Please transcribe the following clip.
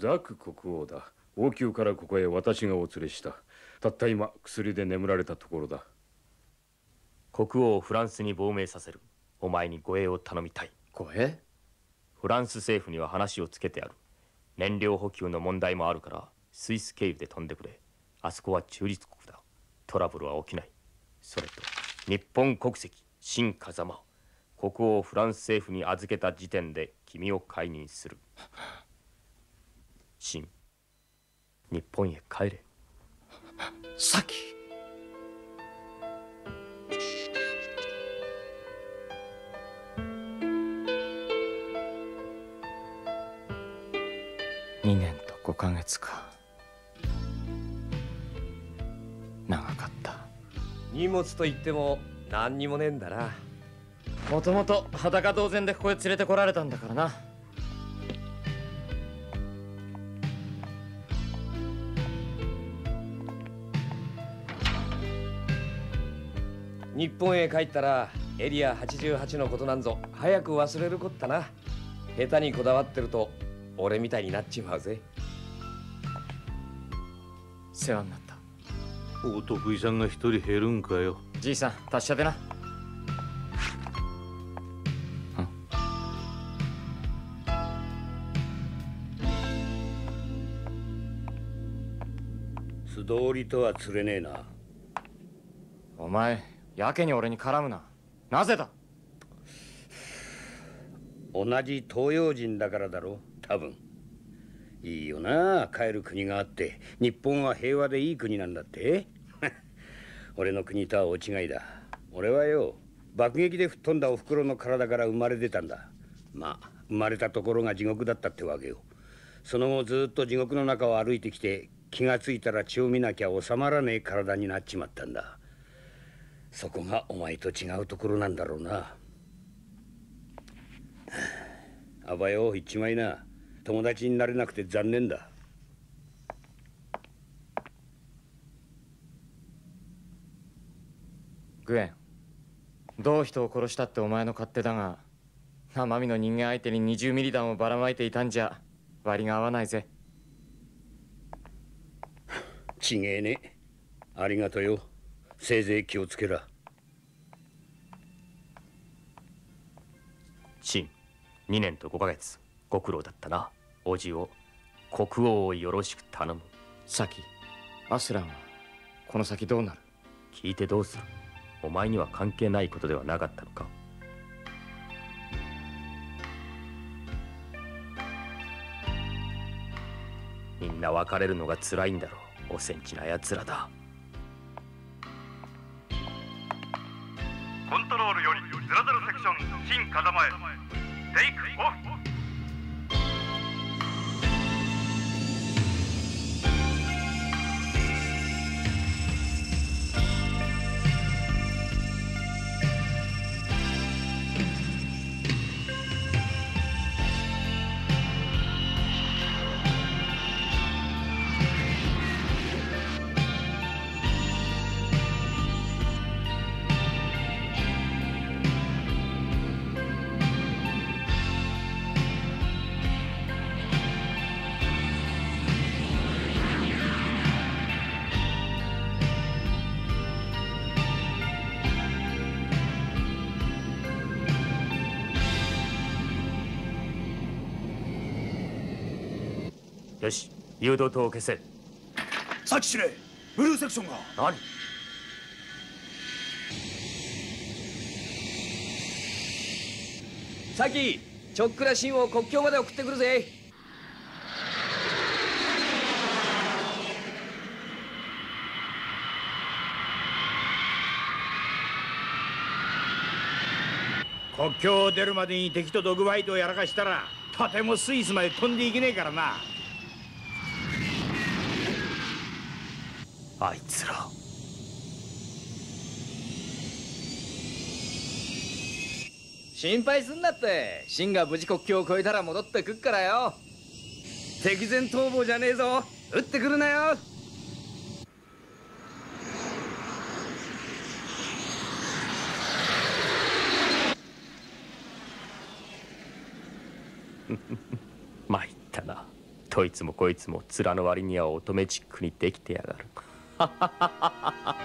ザク国王だ。王宮からここへ私がお連れした。たった今薬で眠られたところだ。国王をフランスに亡命させる。お前に護衛を頼みたい。護衛？フランス政府には話をつけてある。燃料補給の問題もあるからスイス経由で飛んでくれ。あそこは中立国だ。トラブルは起きない。それと日本国籍新風間。国王をフランス政府に預けた時点で君を解任する新日本へ帰れ。さき2年と5ヶ月か。長かった。荷物といっても何にもねえんだな。もともと裸同然でここへ連れてこられたんだからな日本へ帰ったらエリア88のことなんぞ早く忘れるこったな。下手にこだわってると俺みたいになっちまうぜ。世話になった。お得意さんが一人減るんかよ。じいさん達者でな。素通りとは釣れねえな。お前やけに俺に絡むな。なぜだ？同じ東洋人だからだろ多分。いいよな帰る国があって。日本は平和でいい国なんだって。俺の国とは大違いだ。俺はよ爆撃で吹っ飛んだおふくろの体から生まれ出たんだ。まあ生まれたところが地獄だったってわけよ。その後ずっと地獄の中を歩いてきて気がついたら血を見なきゃ収まらねえ体になっちまったんだ。そこがお前と違うところなんだろうな。あばよ一枚な。友達になれなくて残念だ。グエンどう人を殺したってお前の勝手だが生身の人間相手に20ミリ弾をばらまいていたんじゃ割が合わないぜ。ちげえね。ありがとよせいぜい気をつけら新2年と5ヶ月ご苦労だったな。おじを国王をよろしく頼む。サキアスランはこの先どうなる聞いてどうする。お前には関係ないことではなかったのか。みんな別れるのが辛いんだろう。おセンチな奴らだコントロールより00セクション新風前テイクオフよし誘導灯を消せ。さっき司令ブルーセクションが。何？さっきちょっくらシンを国境まで送ってくるぜ。国境を出るまでに敵とドッグファイトをやらかしたらとてもスイスまで飛んでいけねえからなあいつら。心配すんなって。シンが無事国境を越えたら戻ってくっからよ。敵前逃亡じゃねえぞ。撃ってくるなよ。参ったな。トどいつもこいつも面の割には乙女チックにできてやがる哈哈哈哈哈哈